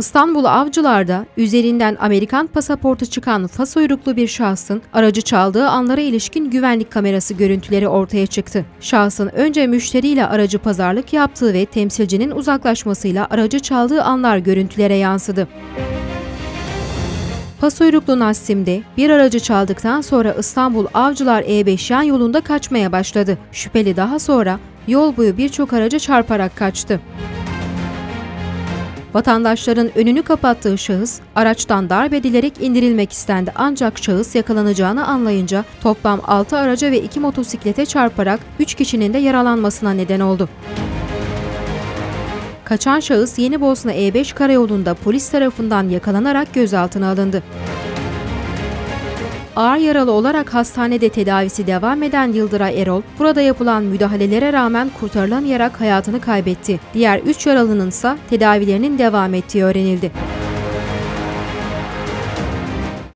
İstanbul Avcılar'da üzerinden Amerikan pasaportu çıkan fas uyruklu bir şahsın aracı çaldığı anlara ilişkin güvenlik kamerası görüntüleri ortaya çıktı. Şahsın önce müşteriyle aracı pazarlık yaptığı ve temsilcinin uzaklaşmasıyla aracı çaldığı anlar görüntülere yansıdı. Pasuyruklu Nassim'de bir aracı çaldıktan sonra İstanbul Avcılar E5 yan yolunda kaçmaya başladı. Şüpheli daha sonra yol boyu birçok araca çarparak kaçtı. Vatandaşların önünü kapattığı şahıs araçtan darp edilerek indirilmek istendi ancak şahıs yakalanacağını anlayınca toplam 6 araca ve 2 motosiklete çarparak 3 kişinin de yaralanmasına neden oldu. Kaçan şahıs Yeni Bosna E5 karayolunda polis tarafından yakalanarak gözaltına alındı. Ağır yaralı olarak hastanede tedavisi devam eden Yıldıray Erol, burada yapılan müdahalelere rağmen kurtarılamayarak hayatını kaybetti. Diğer 3 yaralının ise tedavilerinin devam ettiği öğrenildi.